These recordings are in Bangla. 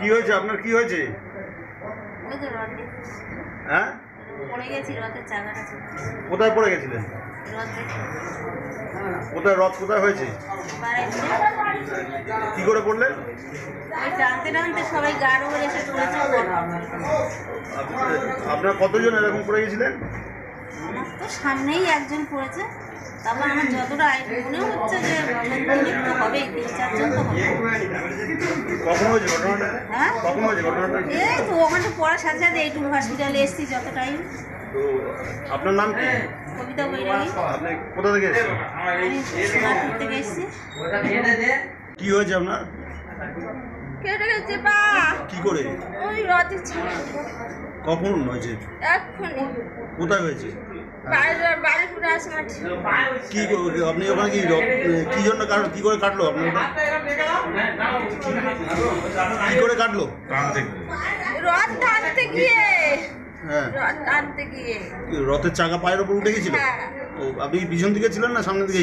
কি হয়েছে? আপনার কি হয়েছে? হ্যাঁ? কোথায় পড়ে গেছিলেন? কোথায় রথ কোথায় হয়েছে? কি করে পড়লেন? আপনার- কতজন এরকম পড়ে গেছিলেন? সামনেই একজন পড়েছে। তারপর আমার যতটা মনে হচ্ছে যে তো হবেই তিন চারজন তো হবে হ্যাঁ? এই তো ওখানে পড়ার সাথে সাথে এইটুকু হসপিটালে এসেছি যত টাইম আপনার নাম কি? কবিতা বৈরাগী। আপনি কোথা থেকে এসেছেন? আমি সোনারপুর থেকে এসেছি। কি হয়েছে আপনার? কেটে গেছে পা। কি করে? ওই রথের ছেলে কখন হয়েছে এক্ষুনি। কোথায় হয়েছে? কি আপনি ওখানে কি জন্য কাটলো কি করে কাটলো আপনার ওটা? কি করে কাটলো? রথ টানতে গিয়ে। হ্যাঁ। রথের চাকা পায়ের উপর উঠে গেছিল? হ্যাঁ। ও আপনি কি পিছন দিকে ছিলেন না সামনে দিকে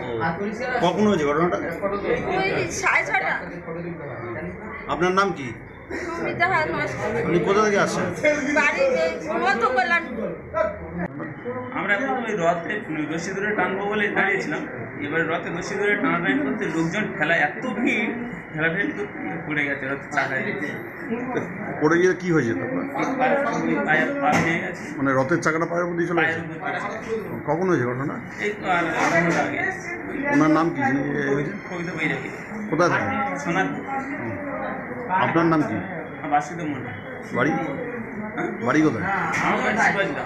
ও, কখন হয়েছে ঘটনাটা? আপনার নাম কি? নমস্কার কোথা থেকে আসছি বাড়ি আমরা এখন ওই রথে রশি ধরে টানবো বলে দাঁড়িয়েছিলাম। এবার রথে রশি ধরে টানাটানি করতে লোকজন ঠেলা এত ভিড় ঠেলা ঠেলি তো পড়ে গেছে রথ চাকায় পড়ে গিয়ে কি হয়েছে মানে রথের চাকাটা পায়ের উপর দিয়ে চলে গেছে। কখন হয়েছে ঘটনা? এই তো আর আগে। ওনার নাম কি? কোথায় থাকেন? আপনার নাম কি? বাসুদেব মন্ডল বাড়ি? বাড়ি কোথায়? শিবাজদা